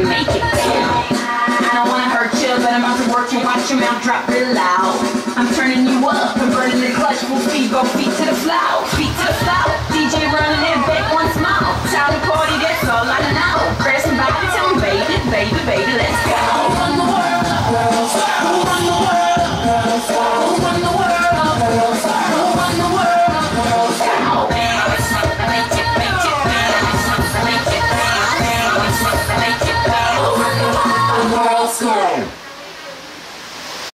it, make it down. I don't wanna hurt you, but I'm about to work you. Watch your mouth drop real loud. I'm turning you up and burning the clutch. We'll speed, go feet to the floor, feet to the floor. Let's go.